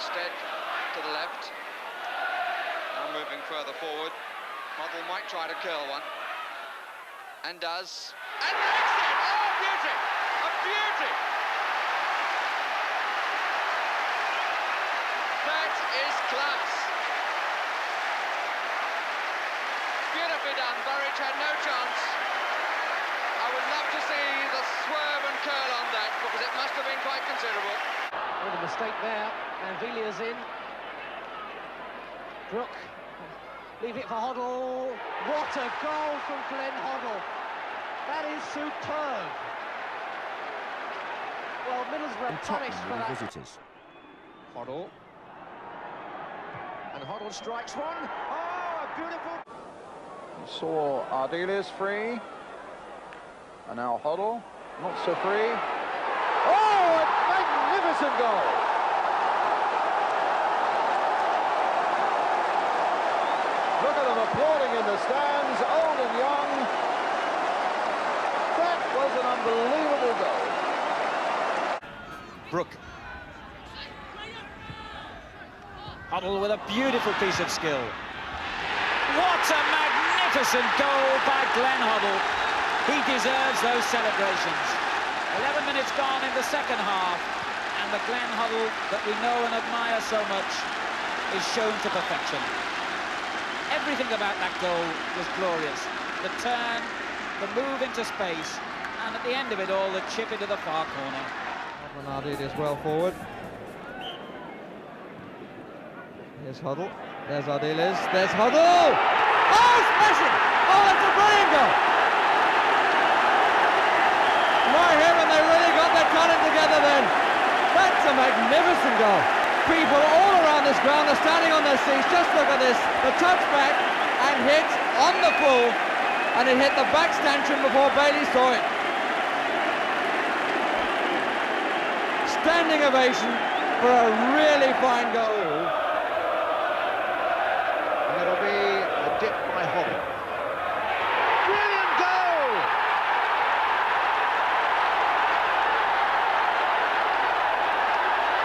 Stead to the left. Now moving further forward. Hoddle might try to curl one. And does. And makes it! Oh, beauty! A beauty! That is class. Beautifully done. Burridge had no chance. I would love to see the swerve and curl on that because it must have been quite considerable. With a mistake there, and Villiers in. Brook, leave it for Hoddle. What a goal from Glenn Hoddle. That is superb. Well, Middlesbrough And punished for that. the visitors. Hoddle. And Hoddle strikes one. Oh, a beautiful... Saw Ardiles free. And now Hoddle, not so free. Oh, a magnificent goal! Look at them applauding in the stands, old and young. That was an unbelievable goal. Brook. Hoddle with a beautiful piece of skill. What a magnificent goal by Glenn Hoddle. He deserves those celebrations. 11 minutes gone in the second half, and the Glenn Hoddle that we know and admire so much is shown to perfection. Everything about that goal was glorious. The turn, the move into space, and at the end of it all, the chip into the far corner. Ardiles is well forward. Here's Hoddle. There's Ardiles. There's Hoddle! Oh, smashing! Oh, that's a brilliant goal! My heaven, they really got their talent together then. That's a magnificent goal. People all around this ground are standing on their seats. Just look at this. The touchback and hit on the full, and it hit the back stanchion before Bailey saw it. Standing ovation for a really fine goal. And it'll be a dip by Hoddle. Brilliant goal!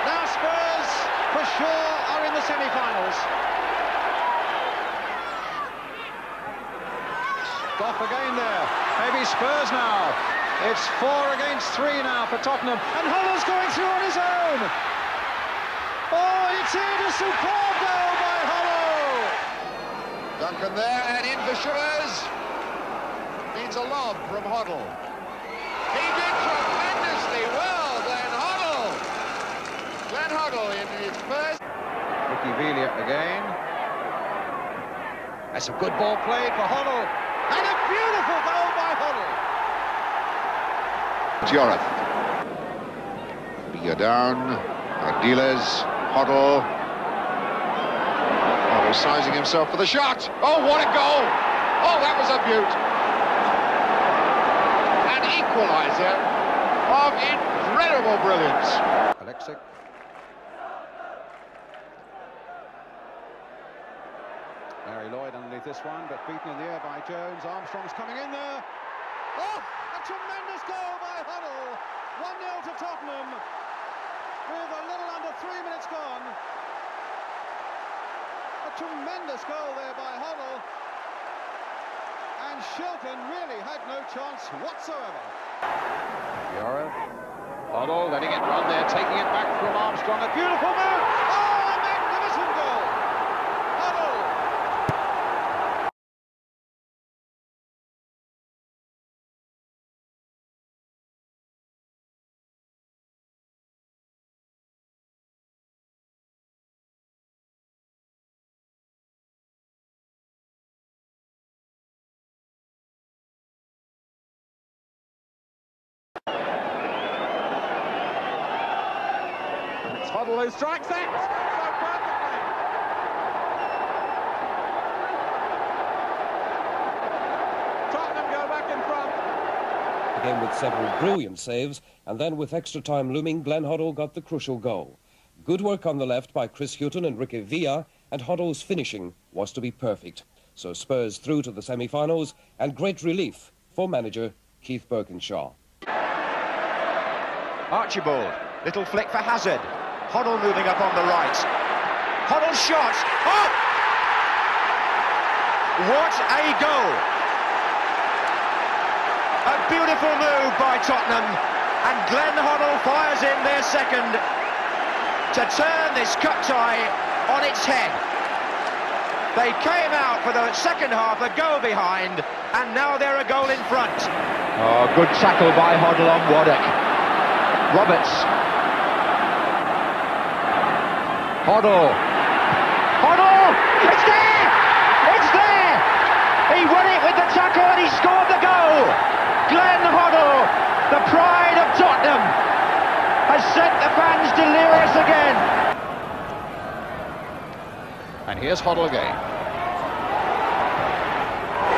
Now Spurs, for sure, are in the semi-finals. Goff again there. Maybe Spurs now. It's four against three now for Tottenham. And Hoddle's going through on his own. Oh, it's in a superb goal by Hoddle. Duncan there and in for Suarez. Needs a lob from Hoddle. He did tremendously well, Glenn Hoddle. Glenn Hoddle in his first. Ricky Villa again. That's a good ball played for Hoddle. And a beautiful goal by Hoddle. Jorath. Villa down. Ardiles. Hoddle. Hoddle sizing himself for the shot. Oh, what a goal! Oh, that was a beaut. An equaliser of incredible brilliance. Alexic. Larry Lloyd underneath this one, but beaten in the air by Jones. Armstrong's coming in there. Oh, a tremendous goal by Hoddle. 1-0 to Tottenham with a little under three minutes gone. A tremendous goal there by Hoddle. And Shilton really had no chance whatsoever. Yara. Hoddle letting it run there, taking it back from Armstrong. A beautiful move. It's Hoddle who strikes that so perfectly. Tottenham go back in front. Again with several brilliant saves, and then with extra time looming, Glenn Hoddle got the crucial goal. Good work on the left by Chris Hughton and Ricky Villa, and Hoddle's finishing was to be perfect. So Spurs through to the semi-finals, and great relief for manager Keith Burkinshaw. Archibald, little flick for Hazard. Hoddle moving up on the right. Hoddle shot. Oh! What a goal! A beautiful move by Tottenham, and Glenn Hoddle fires in their second to turn this cup tie on its head. They came out for the second half a goal behind, and now they're a goal in front. Oh, good tackle by Hoddle on Waddock. Roberts. Hoddle. Hoddle! It's there! It's there! He won it with the tackle and he scored the goal! Glenn Hoddle, the pride of Tottenham, has sent the fans delirious again. And here's Hoddle again.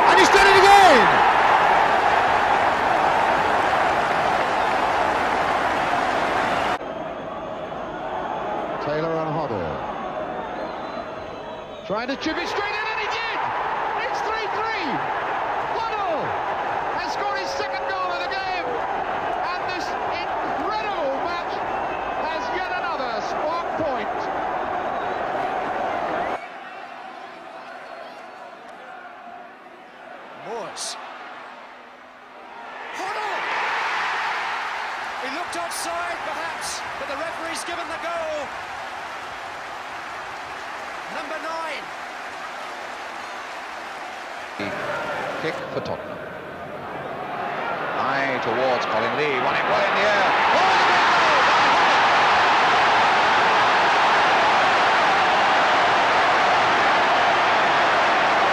And he's done it again! Taylor and Hoddle. Trying to chip it straight in, and he did! It's 3-3! Hoddle has scored his second goal of the game, and this incredible match has yet another spark point. Moores. Hoddle! He looked offside, perhaps, but the referee's given the goal. Number nine. Kick for Tottenham. High towards Colin Lee, won it well in the air. Oh, and a great goal by Hoddle!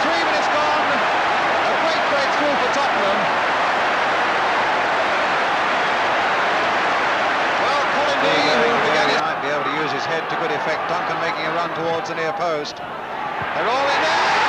Three minutes gone. A great breakthrough for Tottenham. Well, Colin Lee, who began his... Might be able to use his head to good effect. Duncan making a run towards the near post. They're all in there.